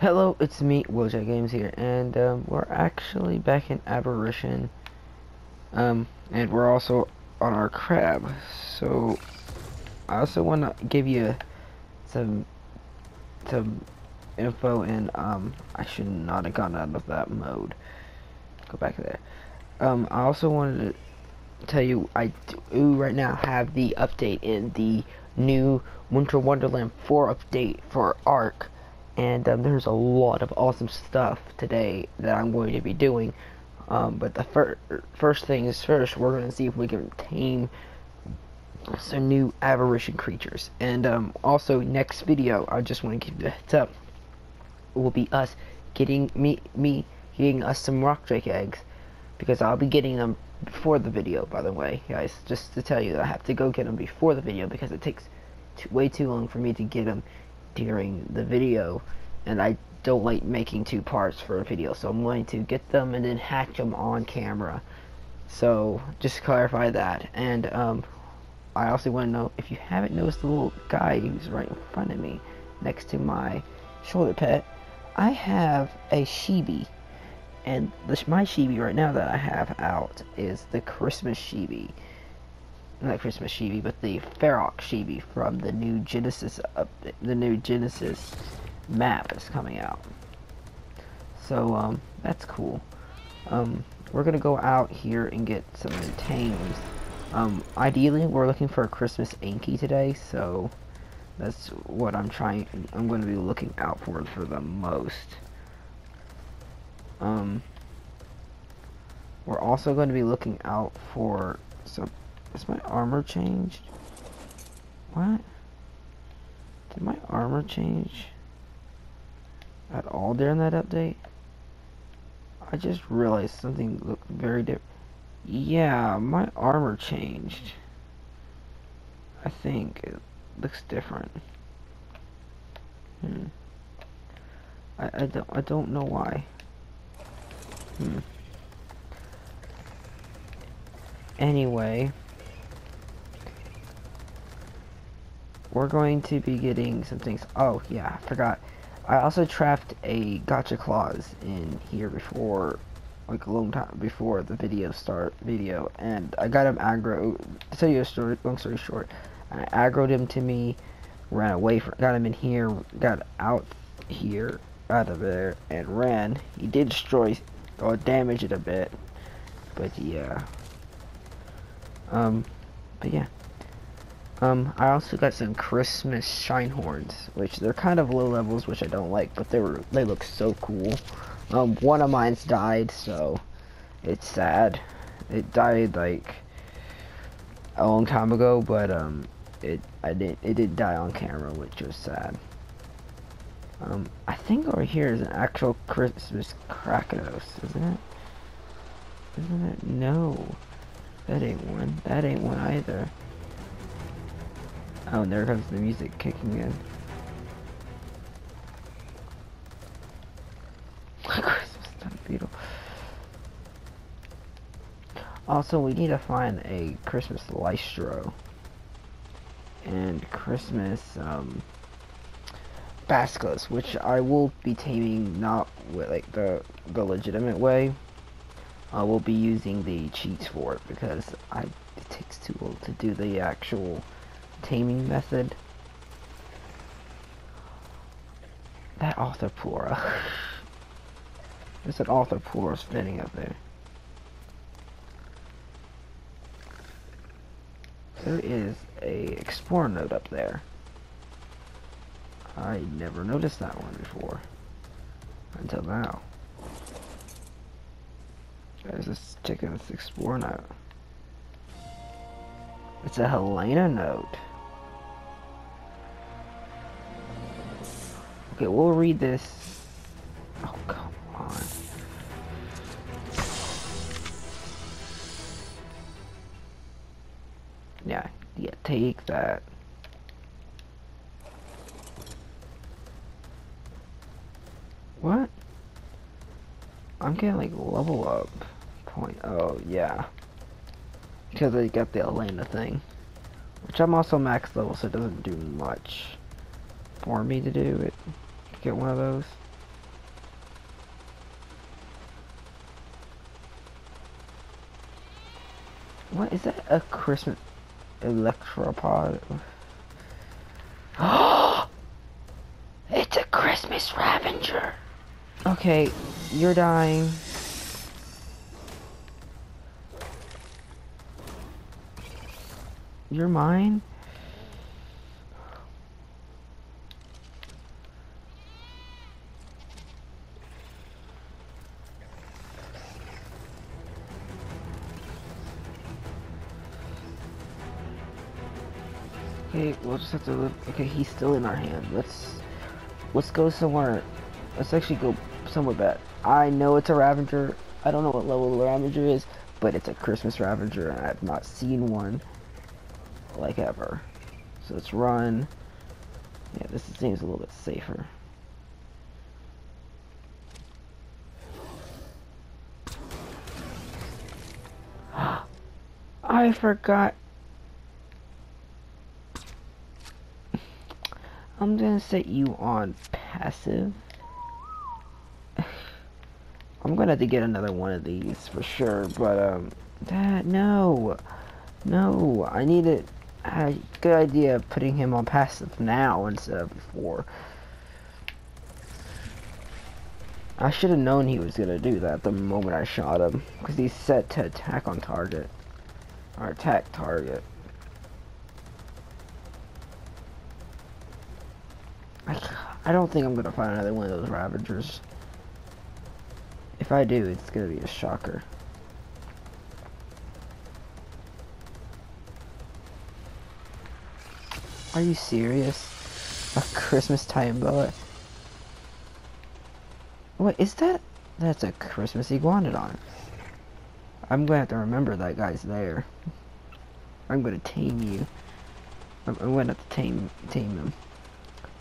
Hello, it's me, Wheeljack Games here, and um, we're actually back in Aberration, um, and we're also on our crab. So, I also want to give you some some info, and um, I should not have gone out of that mode. Go back there. Um, I also wanted to tell you I do right now have the update in the new Winter Wonderland 4 update for Ark and um, there's a lot of awesome stuff today that I'm going to be doing. Um, but the fir first thing is first, we're going to see if we can tame some new aberration creatures. And um, also, next video, I just want to give a heads up, will be us getting me me getting us some rock drake eggs because I'll be getting them before the video. By the way, guys, just to tell you, I have to go get them before the video because it takes way too long for me to get them during the video and I don't like making two parts for a video so I'm going to get them and then hatch them on camera. So just clarify that and um, I also want to know if you haven't noticed the little guy who's right in front of me next to my shoulder pet I have a Chibi and this, my Chibi right now that I have out is the Christmas Chibi not Christmas Chibi, but the Ferox Chibi from the new Genesis update, the new Genesis map is coming out. So um, that's cool. Um, we're gonna go out here and get some tames. Um, ideally, we're looking for a Christmas Anky today, so that's what I'm trying. I'm going to be looking out for for the most. Um, we're also going to be looking out for some is my armor changed? What? Did my armor change at all during that update? I just realized something looked very different. Yeah, my armor changed. I think it looks different. Hmm. I, I don't I don't know why. Hmm. Anyway. We're going to be getting some things. Oh, yeah, I forgot. I also trapped a Gacha Claus in here before, like a long time before the video start video, and I got him aggro. To tell you a story, long story short, I aggroed him to me, ran away from, got him in here, got out here, out of there, and ran. He did destroy or damage it a bit, but yeah. Um, but yeah. Um, I also got some Christmas Shinehorns, which they're kind of low levels, which I don't like, but they were they look so cool. Um, one of mine's died, so it's sad. It died like a long time ago, but um, it I didn't it did die on camera, which was sad. Um, I think over here is an actual Christmas Karkinos, isn't it? Isn't it? No, that ain't one. That ain't one either. Oh, there comes the music kicking in. Christmas time beetle. Also, we need to find a Christmas Lystro. And Christmas, um, Basilisk, which I will be taming not with, like, the, the legitimate way. I will be using the cheats for it, because I, it takes too long to do the actual taming method. That Arthropluera. There's an Arthropluera spinning up there. There is a Explorer node up there. I never noticed that one before. Until now. Guys, let's check out this Explorer node. It's a Helena node. Okay, we'll read this. Oh, come on. Yeah, yeah, take that. What? I'm getting like level up point. Oh, yeah. Because I got the Elena thing. Which I'm also max level, so it doesn't do much for me to do it get one of those. What is that? A Christmas electropod? it's a Christmas Ravenger! Okay, you're dying. You're mine? Just have to live. Okay, he's still in our hand. Let's let's go somewhere. Let's actually go somewhere bad. I know it's a Ravager. I don't know what level the Ravager is, but it's a Christmas Ravager, and I've not seen one like ever. So let's run. Yeah, this seems a little bit safer. I forgot I'm gonna set you on passive. I'm gonna have to get another one of these for sure, but um, that no, no, I need it. Uh, good idea of putting him on passive now instead of before. I should have known he was gonna do that the moment I shot him, because he's set to attack on target, or attack target. I don't think I'm gonna find another one of those Ravagers. If I do, it's gonna be a shocker. Are you serious? A Christmas time bullet? What is that? That's a Christmas iguanodon. I'm gonna have to remember that guy's there. I'm gonna tame you. I'm, I'm gonna have to tame tame him.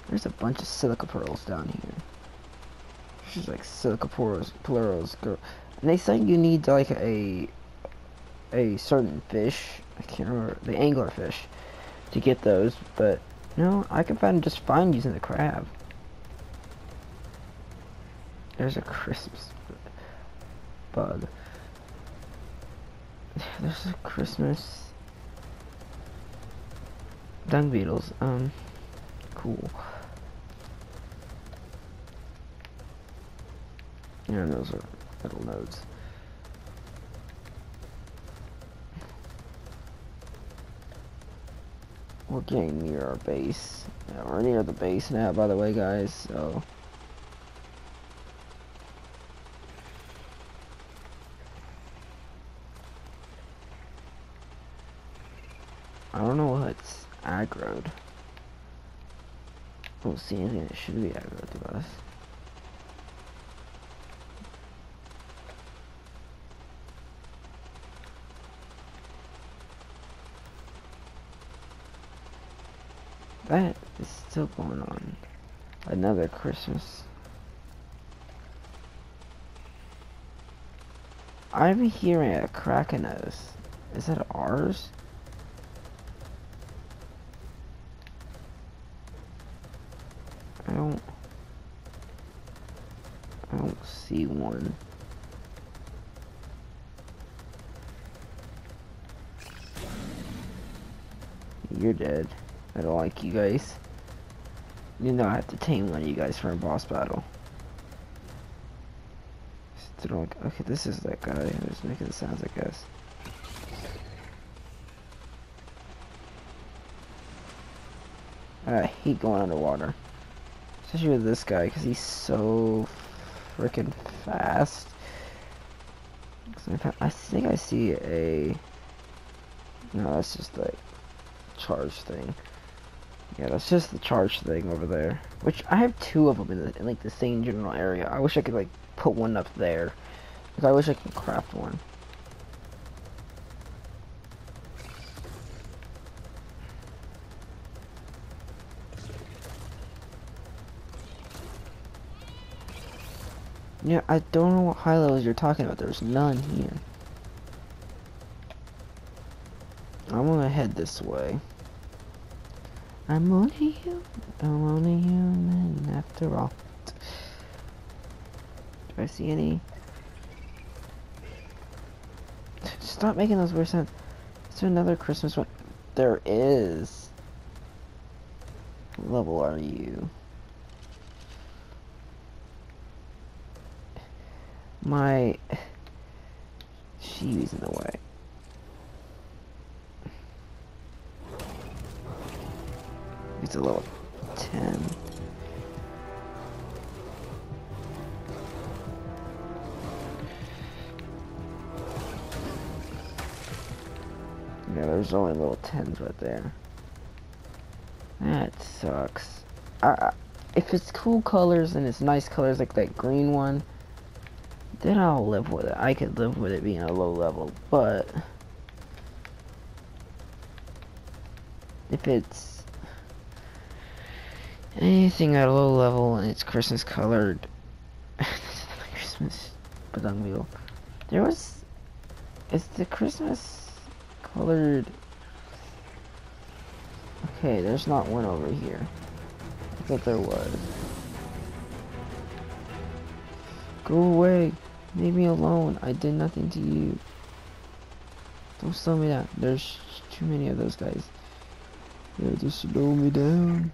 There's a bunch of silica pearls down here. She's like silica pearls, pearls, girl. And they say you need like a a certain fish. I can't remember the angler fish to get those, but no, I can find just fine using the crab. There's a Christmas bug. There's a Christmas dung beetles. Um, cool. Yeah, those are little nodes. We're getting near our base. Yeah, we're near the base now, by the way, guys, so... I don't know what's aggroed. I don't see anything that should be aggroed to us. That is still going on. Another Christmas. I'm hearing a Karkinos. Is that ours? I don't... I don't see one. You're dead. I don't like you guys. You know I have to tame one of you guys for a boss battle. Okay, this is uh, that guy who's making sounds, I guess. I hate going underwater. Especially with this guy, because he's so freaking fast. I think I see a... No, that's just like charge thing. Yeah, that's just the charge thing over there. Which, I have two of them in, the, in like, the same general area. I wish I could, like, put one up there. Because I wish I could craft one. Yeah, I don't know what high levels you're talking about. There's none here. I'm gonna head this way. I'm only human. I'm only human after all. Do I see any? Stop making those weird sounds. Is there another Christmas one? There is. What level are you? My Chibi's in the way. It's a level 10. Yeah, there's only little 10s right there. That sucks. I, if it's cool colors and it's nice colors like that green one, then I'll live with it. I could live with it being a low level, but if it's anything at a low level and it's Christmas colored, Christmas badang wheel. There was, is the Christmas colored? Okay, there's not one over here. I thought there was. Go away. Leave me alone. I did nothing to you. Don't slow me down. There's too many of those guys. Yeah, just slow me down.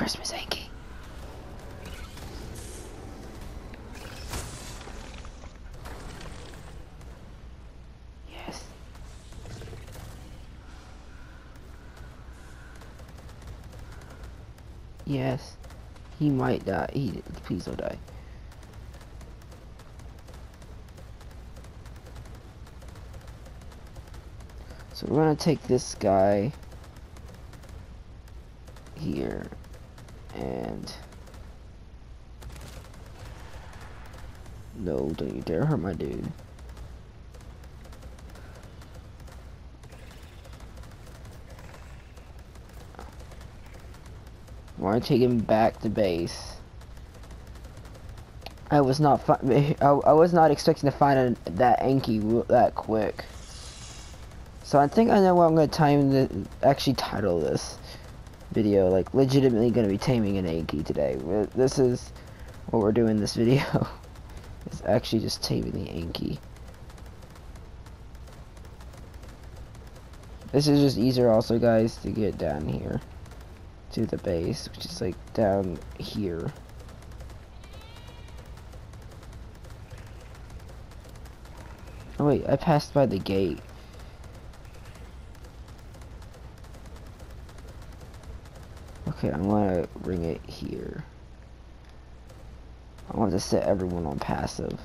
Christmas Anky. Yes. Yes. He might die. He please don't die. So we're gonna take this guy here and no, don't you dare hurt my dude. To take him back to base. I was not I, I was not expecting to find a, that Anky that quick. So I think I know what I'm to time the actually title this video. Like legitimately to be taming an Anky today. This is what we're doing this video. Actually just taming the Anky. This is just easier also guys to get down here to the base, which is like down here. Oh wait, I passed by the gate. Okay, I'm gonna bring it here. I want to set everyone on passive,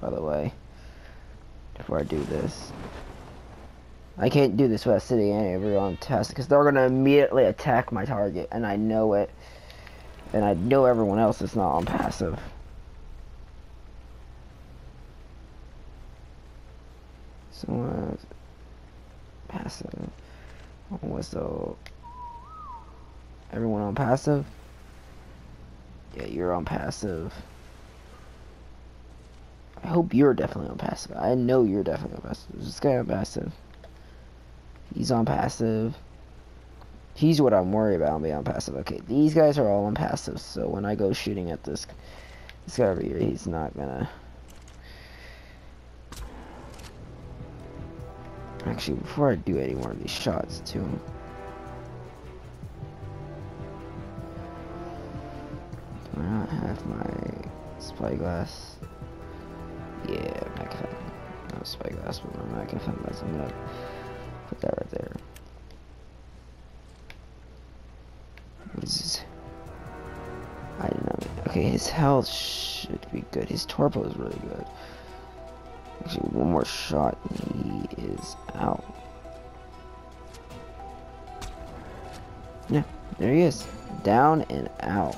by the way, before I do this. I can't do this without setting everyone on passive, because they're gonna immediately attack my target, and I know it. And I know everyone else is not on passive. So, uh, passive. Whistle. Everyone on passive? Yeah, you're on passive. I hope you're definitely on passive. I know you're definitely on passive. This guy on passive. He's on passive. He's what I'm worried about being on passive. Okay, these guys are all on passive, so when I go shooting at this this guy over here, he's not gonna Actually, before I do any more of these shots to him, Do I not have my spyglass? Yeah, Magnify. No spyglass, but my Magnify glass. I'm gonna put that right there. This is. I don't know. Okay, his health should be good. His torpo is really good. Actually, one more shot and he is out. Yeah, there he is. Down and out.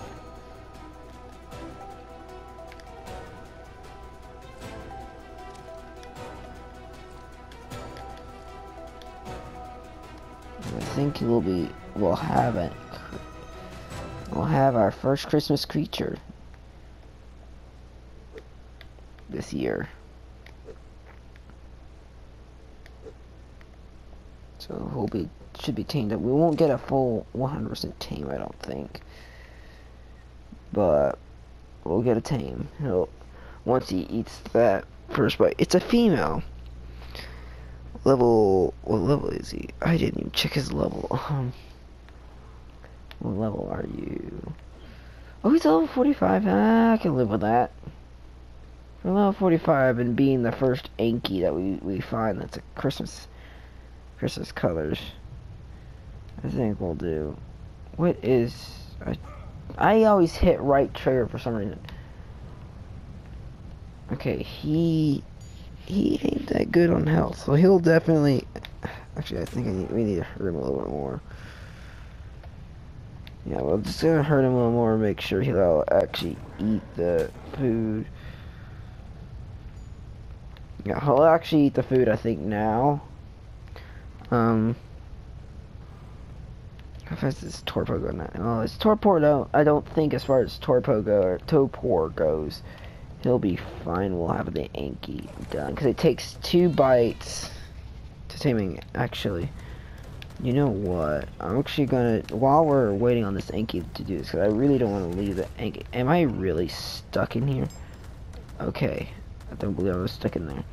Think we'll be we'll have it we'll have our first Christmas creature this year. So we'll be should be tamed up. We won't get a full 100% tame, I don't think. But we'll get a tame. He'll once he eats that first bite. It's a female. Level, what level is he? I didn't even check his level. Um, what level are you? Oh, he's level 45. Ah, I can live with that. For level 45 and being the first Anky that we, we find that's a Christmas, Christmas colors. I think we'll do. What is... I, I always hit right trigger for some reason. Okay, he... He good on health, so he'll definitely... Actually, I think I need, we need to hurt him a little bit more. Yeah, we're just gonna hurt him a little more make sure he'll actually eat the food. Yeah, he'll actually eat the food, I think, now. Um... How fast is Torpor going now? Oh, it's Torpor, don't, I don't think as far as Torpor go, or Topor goes, he'll be fine. We'll have the Anky done. Because it takes two bites to taming, actually. You know what? I'm actually gonna, while we're waiting on this Anky to do this, because I really don't want to leave the Anki. Am I really stuck in here? Okay. I don't believe I was stuck in there.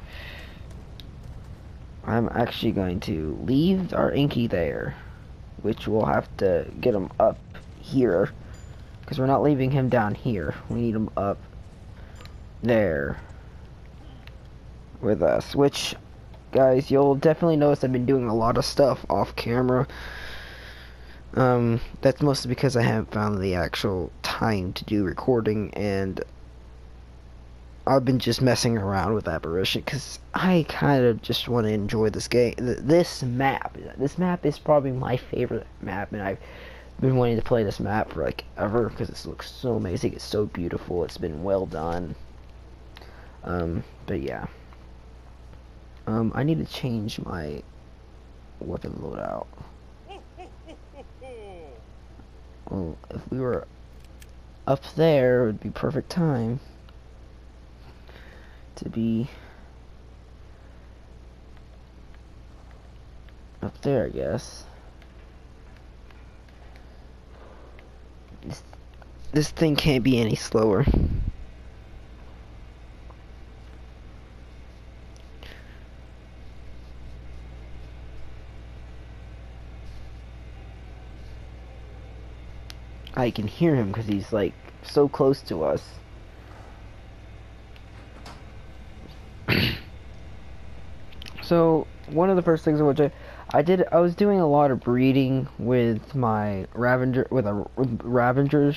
I'm actually going to leave our Inky there which we'll have to get him up here because we're not leaving him down here we need him up there with us which guys you'll definitely notice I've been doing a lot of stuff off camera um, that's mostly because I haven't found the actual time to do recording and I've been just messing around with Aberration because I kind of just want to enjoy this game. This map, this map is probably my favorite map, and I've been wanting to play this map for like ever because it looks so amazing. It's so beautiful. It's been well done. Um, but yeah. Um, I need to change my weapon loadout. Well, if we were up there, it would be perfect time to be up there, I guess. This, this thing can't be any slower. I can hear him because he's like so close to us. So one of the first things which I, I did, I was doing a lot of breeding with my Ravenger with a with Ravagers.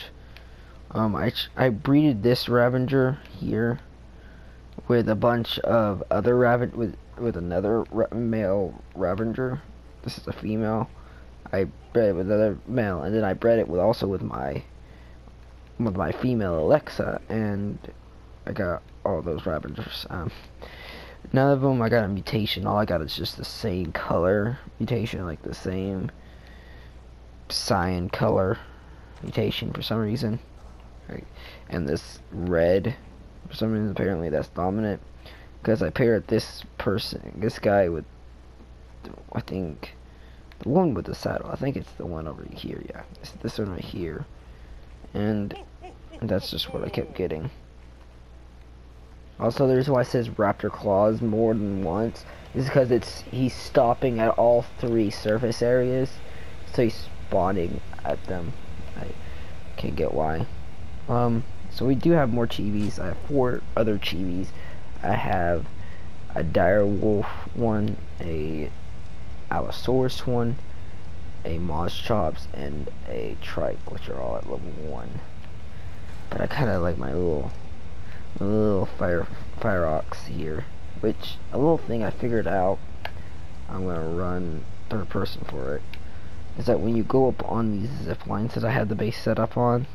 Um, I I breeded this Ravenger here with a bunch of other Ravager with with another ra male Ravenger. This is a female. I bred it with another male, and then I bred it with also with my with my female Alexa, and I got all those Ravagers. Um, None of them I got a mutation. All I got is just the same color mutation, like the same cyan color mutation for some reason. Right. And this red, for some reason, apparently that's dominant. Because I paired this person, this guy with, I think, the one with the saddle. I think it's the one over here, yeah. It's this one right here. And that's just what I kept getting. Also, the reason why it says Raptor Claus more than once is because it's he's stopping at all three surface areas, so he's spawning at them. I can't get why. Um, so we do have more chibis. I have four other chibis. I have a dire wolf one, a allosaurus one, a Moschops, and a trike, which are all at level one. But I kind of like my little a little fire Ferox here which a little thing I figured out I'm gonna run third person for it is that when you go up on these zip lines that I had the base set up on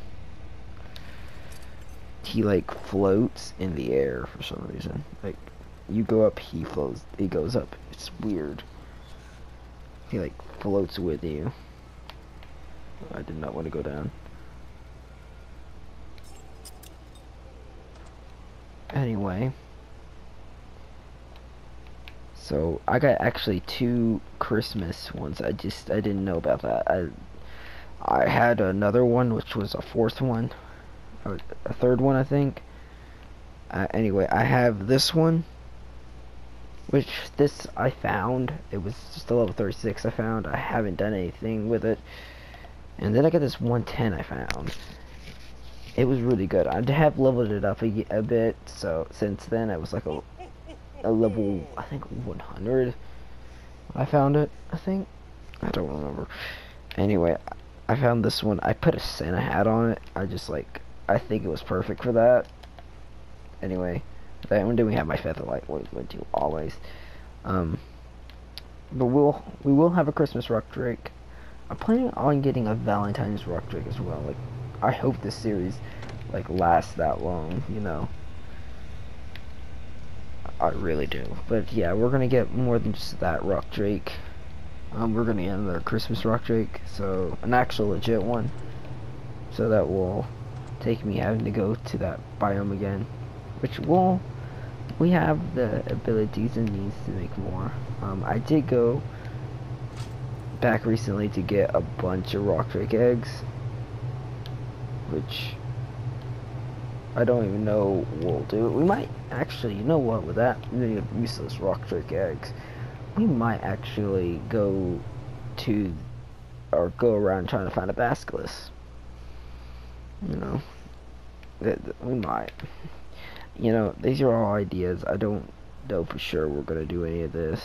he like floats in the air for some reason. Like you go up he floats he goes up. It's weird he like floats with you I did not want to go down Anyway. So, I got actually two Christmas ones. I just, I didn't know about that. I, I had another one, which was a fourth one. A third one, I think. Uh, anyway, I have this one. Which this I found. It was just a level 36 I found. I haven't done anything with it. And then I got this 110 I found. It was really good. I have leveled it up a, a bit, so since then it was like a, a level, I think 100. I found it, I think. I don't remember. Anyway, I found this one. I put a Santa hat on it. I just like, I think it was perfect for that. Anyway, then do we have my featherlight? We do always. Um, but we'll we will have a Christmas rock drake. I'm planning on getting a Valentine's rock drake as well. Like, I hope this series like lasts that long. You know. I really do. But yeah, we're gonna get more than just that rock drake. Um, we're gonna get another Christmas rock drake, so an actual legit one. So that will take me having to go to that biome again, which will we have the abilities and needs to make more. Um, I did go back recently to get a bunch of rock drake eggs, which I don't even know we'll do. We might actually, you know what, with that useless rock drake eggs, we might actually go to, or go around trying to find a basilisk. You know, we might. You know, these are all ideas. I don't know for sure we're gonna do any of this.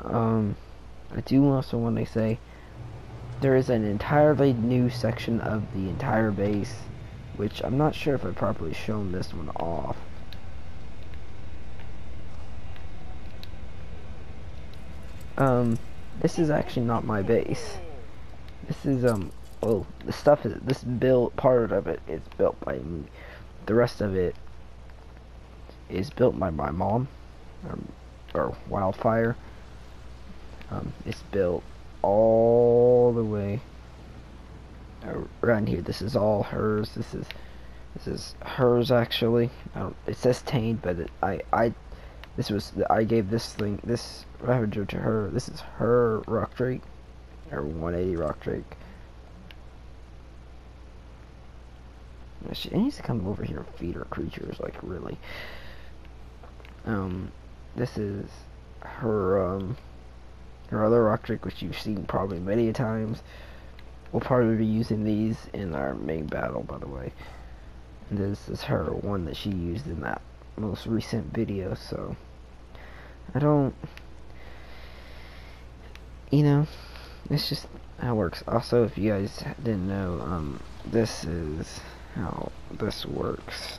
Um, I do also want to say there is an entirely new section of the entire base which I'm not sure if I've properly shown this one off. Um, this is actually not my base. This is, um, oh, the stuff is, this built, part of it is built by me. The rest of it is built by my mom, um, or Wildfire. Um, it's built all the way around here. This is all hers. This is this is hers actually. it says tamed, but it, I I this was I gave this thing this Ravager to her. This is her rock drake or 180 rock drake. She needs to come over here and feed her creatures, like really. Um, this is her um her other rock drake, which you've seen probably many times. We'll probably be using these in our main battle, by the way. And this is her one that she used in that most recent video, so... I don't... You know, it's just how it works. Also, if you guys didn't know, um, this is how this works.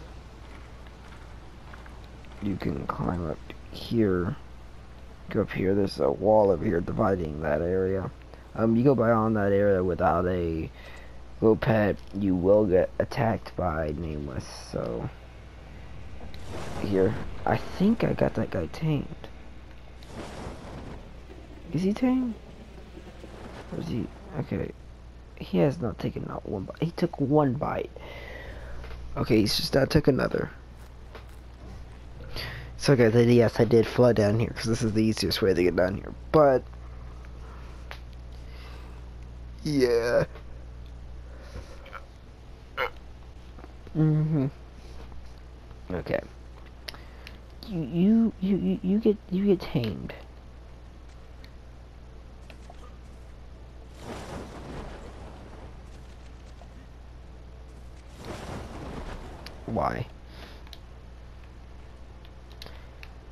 You can climb up here, go up here, there's a wall over here dividing that area um, you go by on that area without a little pet, you will get attacked by Nameless, so... Here. I think I got that guy tamed. Is he tamed? Or is he... Okay. He has not taken not one bite. He took one bite. Okay, he's just not took another. So guys, yes, I did flood down here, because this is the easiest way to get down here. But... Yeah. Mm-hmm. Okay. You you you you get you get tamed. Why?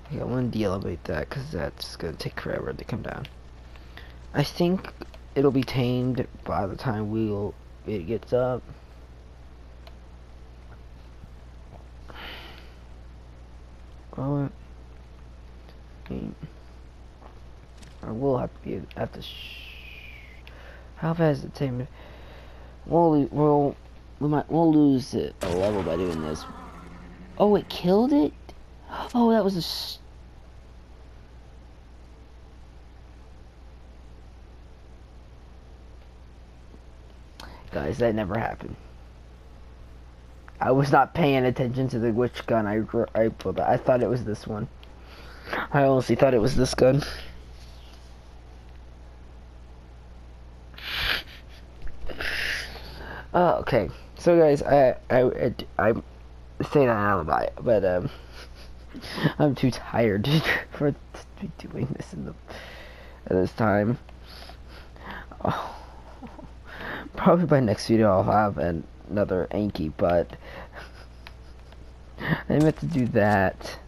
Okay, I want to de-elevate that because that's gonna take forever to come down. I think it'll be tamed by the time we'll it gets up. Well, I, mean, I will have to be at the. How fast is it tamed? We'll we'll we might we'll lose a level by doing this. Oh, it killed it. Oh, that was a Guys, that never happened. I was not paying attention to the which gun I I pulled. I thought it was this one. I honestly thought it was this gun. Oh, okay. So guys, I I I, I say that alibi, but um, I'm too tired for to be doing this in the at this time. Oh. Probably by next video I'll have an, another Anky, but I meant to do that.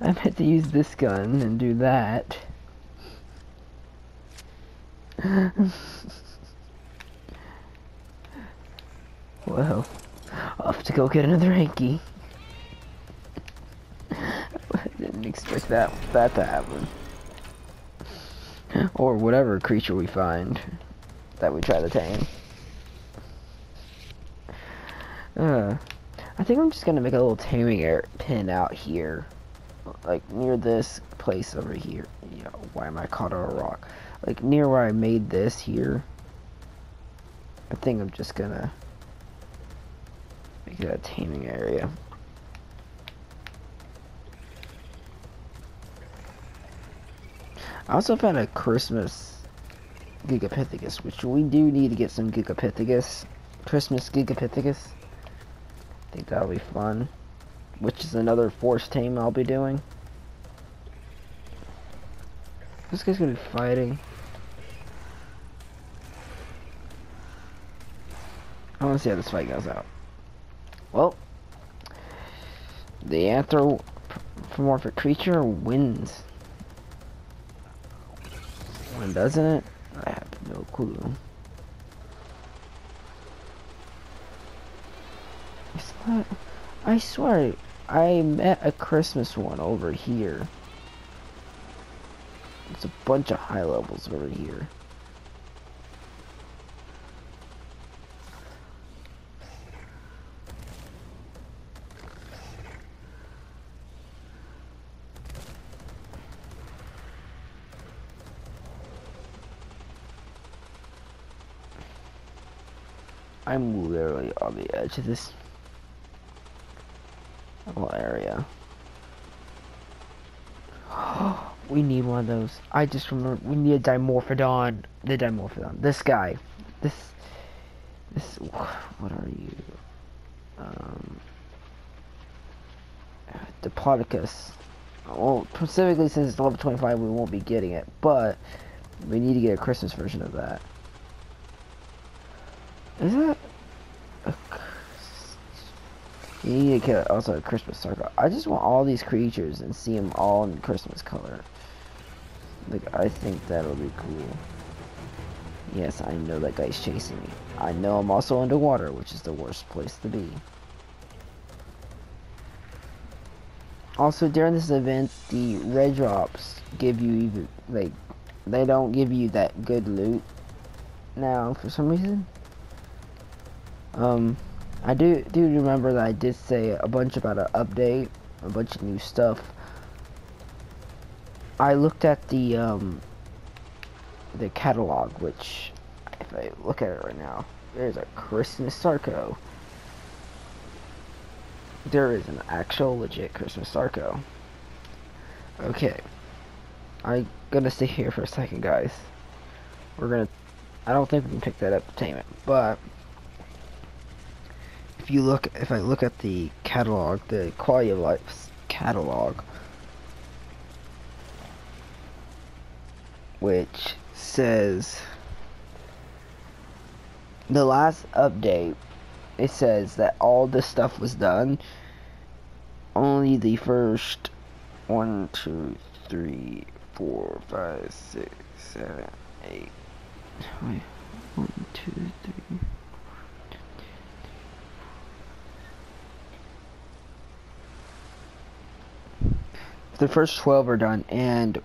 I meant to use this gun and do that. Well, I'll to go get another hanky. Didn't expect that that to happen. Or whatever creature we find that we try to tame. Uh, I think I'm just gonna make a little taming air pin out here, like near this place over here. You know, why am I caught on a rock? Like near where I made this here. I think I'm just gonna make it a taming area. I also found a Christmas Gigapithecus, which we do need to get some Gigapithecus. Christmas Gigapithecus. I think that'll be fun. Which is another force tame I'll be doing. This guy's gonna be fighting. I wanna see how this fight goes out. Well, the anthropomorphic creature wins. When doesn't it? I have no clue. I swear, I met a Christmas one over here. It's a bunch of high levels over here. I'm literally on the edge of this little area. we need one of those. I just remember we need a Dimorphodon. The Dimorphodon. This guy. This. This. What are you? Um. Diplodocus. Well, specifically since it's level 25, we won't be getting it, but we need to get a Christmas version of that. Is that a You need to get also a Christmas circle. I just want all these creatures and see them all in Christmas color. Like, I think that'll be cool. Yes, I know that guy's chasing me. I know I'm also underwater, which is the worst place to be. Also, during this event, the red drops give you even, like, they don't give you that good loot now for some reason. Um, I do do remember that I did say a bunch about an update, a bunch of new stuff. I looked at the um, the catalog, which if I look at it right now, there's a Christmas Sarco. There is an actual legit Christmas Sarco. Okay. I'm gonna stay here for a second, guys. We're gonna... I don't think we can pick that up tame it, but if you look, if I look at the catalog, the quality of life catalog, which says the last update, it says that all this stuff was done. Only the first one, two, three, four, five, six, seven, eight. One, two, three. The first 12 are done and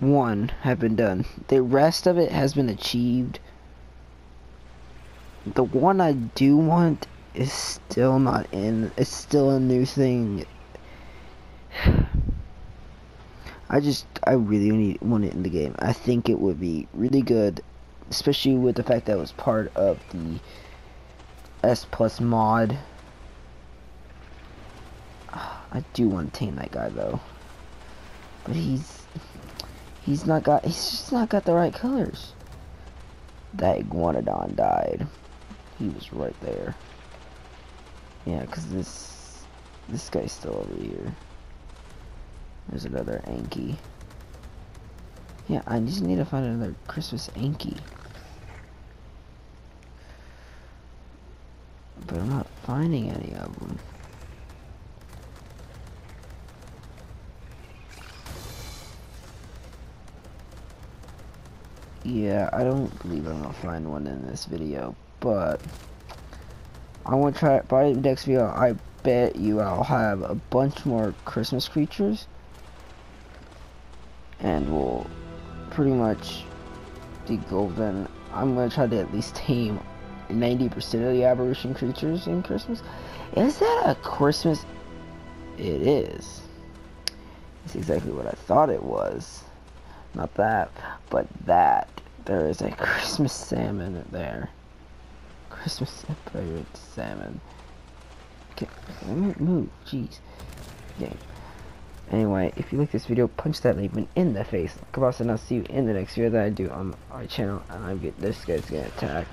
one have been done. The rest of it has been achieved. The one I do want is still not in. It's still a new thing. I just, I really need, want it in the game. I think it would be really good, especially with the fact that it was part of the S Plus mod. I do want to tame that guy though. But he's he's not got he's just not got the right colors. That iguanodon died. He was right there. Yeah, because this this guy's still over here. There's another Anky. Yeah, I just need to find another Christmas Anky. But I'm not finding any of them. Yeah, I don't believe I'm gonna find one in this video, but I want to try it by next video. I bet you I'll have a bunch more Christmas creatures, and we'll pretty much be golden. I'm gonna try to at least tame 90% of the aberration creatures in Christmas. Is that a Christmas? It is. It's exactly what I thought it was. Not that, but that. There is a Christmas salmon there. Christmas pirate salmon. Okay, move. Jeez. Okay. Anyway, if you like this video, punch that button in the face. Come on, and I'll see you in the next video that I do on my channel. And I'm get this guy's gonna attack.